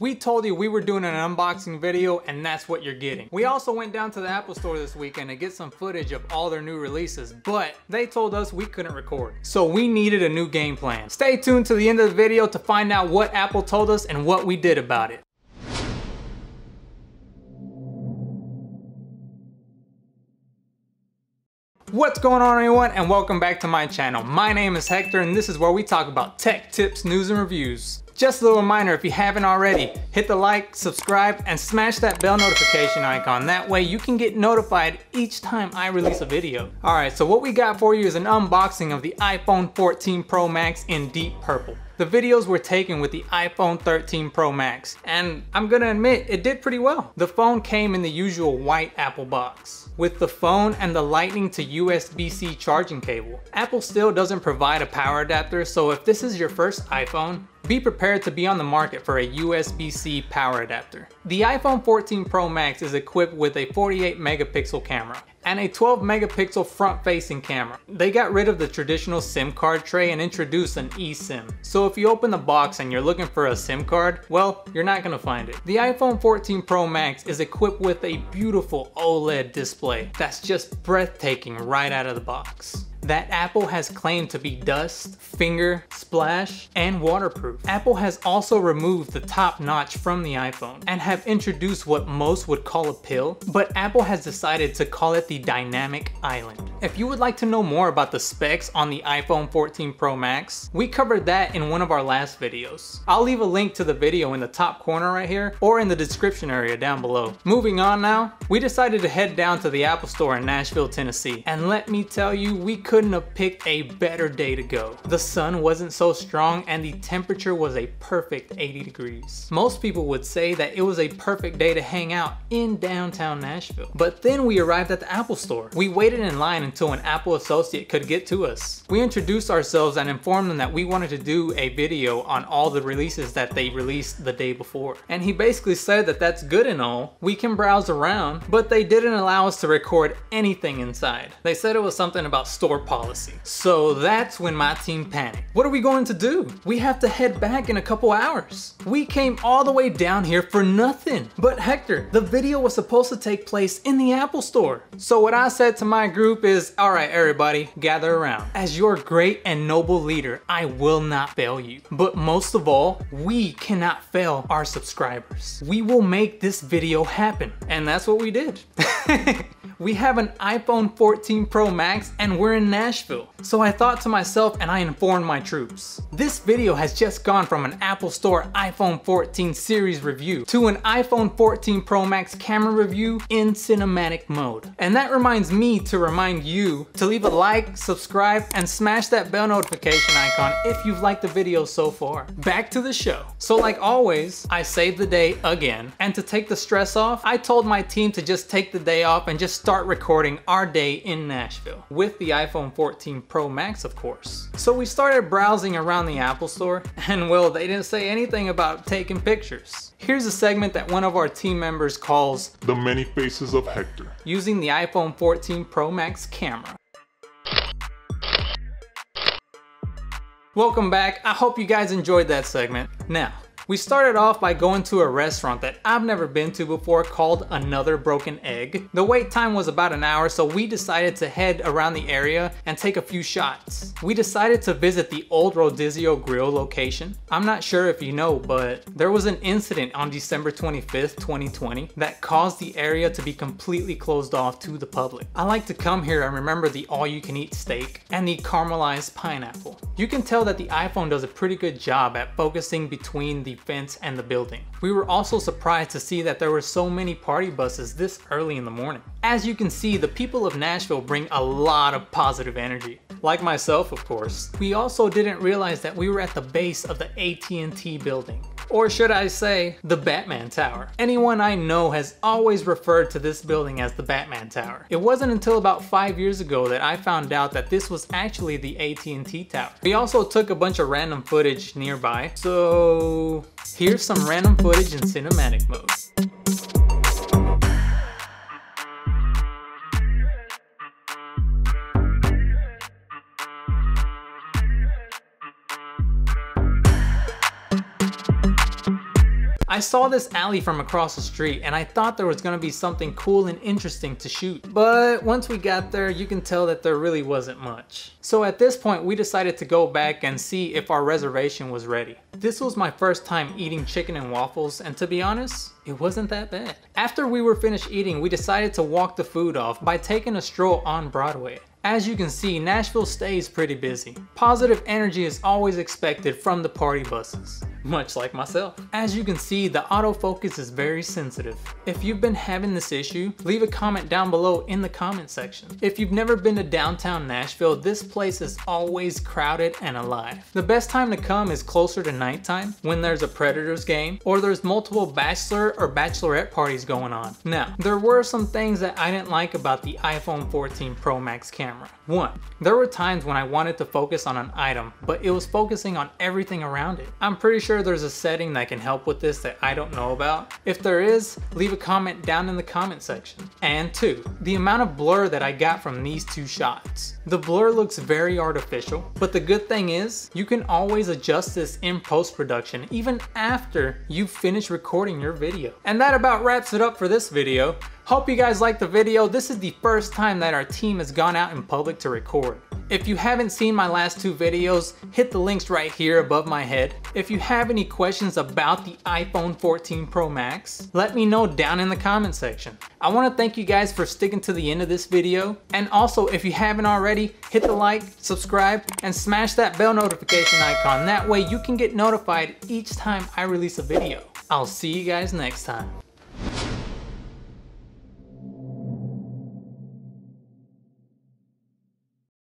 We told you we were doing an unboxing video and that's what you're getting. We also went down to the Apple store this weekend to get some footage of all their new releases, but they told us we couldn't record. So we needed a new game plan. Stay tuned to the end of the video to find out what Apple told us and what we did about it. What's going on everyone and welcome back to my channel. My name is Hector and this is where we talk about tech tips, news and reviews. Just a little reminder, if you haven't already, hit the like, subscribe, and smash that bell notification icon. That way you can get notified each time I release a video. Alright, so what we got for you is an unboxing of the iPhone 14 Pro Max in deep purple. The videos were taken with the iPhone 13 Pro Max, and I'm gonna admit, it did pretty well. The phone came in the usual white Apple box, with the phone and the lightning to USB-C charging cable. Apple still doesn't provide a power adapter, so if this is your first iPhone, be prepared to be on the market for a USB-C power adapter. The iPhone 14 Pro Max is equipped with a 48 megapixel camera and a 12 megapixel front facing camera. They got rid of the traditional SIM card tray and introduced an eSIM. So if you open the box and you're looking for a SIM card, well, you're not gonna find it. The iPhone 14 Pro Max is equipped with a beautiful OLED display that's just breathtaking right out of the box that Apple has claimed to be dust, finger, splash, and waterproof. Apple has also removed the top notch from the iPhone and have introduced what most would call a pill, but Apple has decided to call it the Dynamic Island. If you would like to know more about the specs on the iPhone 14 Pro Max, we covered that in one of our last videos. I'll leave a link to the video in the top corner right here or in the description area down below. Moving on now, we decided to head down to the Apple store in Nashville, Tennessee, and let me tell you, we could couldn't have picked a better day to go. The sun wasn't so strong and the temperature was a perfect 80 degrees. Most people would say that it was a perfect day to hang out in downtown Nashville. But then we arrived at the Apple store. We waited in line until an Apple associate could get to us. We introduced ourselves and informed them that we wanted to do a video on all the releases that they released the day before. And he basically said that that's good and all. We can browse around, but they didn't allow us to record anything inside. They said it was something about store policy. So that's when my team panicked. What are we going to do? We have to head back in a couple hours. We came all the way down here for nothing. But Hector, the video was supposed to take place in the Apple store. So what I said to my group is, all right, everybody, gather around. As your great and noble leader, I will not fail you. But most of all, we cannot fail our subscribers. We will make this video happen. And that's what we did. we have an iPhone 14 Pro Max and we're in Nashville. So I thought to myself and I informed my troops. This video has just gone from an Apple Store iPhone 14 series review to an iPhone 14 Pro Max camera review in cinematic mode. And that reminds me to remind you to leave a like, subscribe, and smash that bell notification icon if you've liked the video so far. Back to the show. So like always, I saved the day again. And to take the stress off, I told my team to just take the day off and just start recording our day in Nashville with the iPhone 14 Pro Max, of course. So we started browsing around the Apple store and well, they didn't say anything about taking pictures. Here's a segment that one of our team members calls The Many Faces of Hector using the iPhone 14 Pro Max camera. Welcome back. I hope you guys enjoyed that segment. Now, we started off by going to a restaurant that I've never been to before called Another Broken Egg. The wait time was about an hour so we decided to head around the area and take a few shots. We decided to visit the old Rodizio Grill location. I'm not sure if you know but there was an incident on December 25th, 2020 that caused the area to be completely closed off to the public. I like to come here and remember the all you can eat steak and the caramelized pineapple. You can tell that the iPhone does a pretty good job at focusing between the fence and the building. We were also surprised to see that there were so many party buses this early in the morning. As you can see, the people of Nashville bring a lot of positive energy. Like myself, of course. We also didn't realize that we were at the base of the AT&T building. Or should I say, the Batman Tower. Anyone I know has always referred to this building as the Batman Tower. It wasn't until about five years ago that I found out that this was actually the AT&T Tower. We also took a bunch of random footage nearby, so here's some random footage in cinematic mode. I saw this alley from across the street and I thought there was gonna be something cool and interesting to shoot. But once we got there, you can tell that there really wasn't much. So at this point, we decided to go back and see if our reservation was ready. This was my first time eating chicken and waffles, and to be honest, it wasn't that bad. After we were finished eating, we decided to walk the food off by taking a stroll on Broadway. As you can see, Nashville stays pretty busy. Positive energy is always expected from the party buses much like myself. As you can see, the autofocus is very sensitive. If you've been having this issue, leave a comment down below in the comment section. If you've never been to downtown Nashville, this place is always crowded and alive. The best time to come is closer to nighttime, when there's a Predators game, or there's multiple bachelor or bachelorette parties going on. Now, there were some things that I didn't like about the iPhone 14 Pro Max camera. One, there were times when I wanted to focus on an item, but it was focusing on everything around it. I'm pretty sure there's a setting that can help with this that I don't know about. If there is, leave a comment down in the comment section. And two, the amount of blur that I got from these two shots. The blur looks very artificial, but the good thing is, you can always adjust this in post-production even after you finish recording your video. And that about wraps it up for this video. Hope you guys liked the video. This is the first time that our team has gone out in public to record. If you haven't seen my last two videos, hit the links right here above my head. If you have any questions about the iPhone 14 Pro Max, let me know down in the comment section. I want to thank you guys for sticking to the end of this video. And also, if you haven't already, hit the like, subscribe, and smash that bell notification icon. That way you can get notified each time I release a video. I'll see you guys next time.